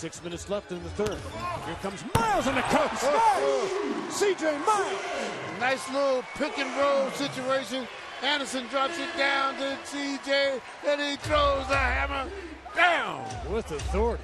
Six minutes left in the third. Here comes Miles on the coach. Oh, oh. CJ Miles. Nice little pick and roll situation. Anderson drops it down to CJ, and he throws the hammer down. With authority.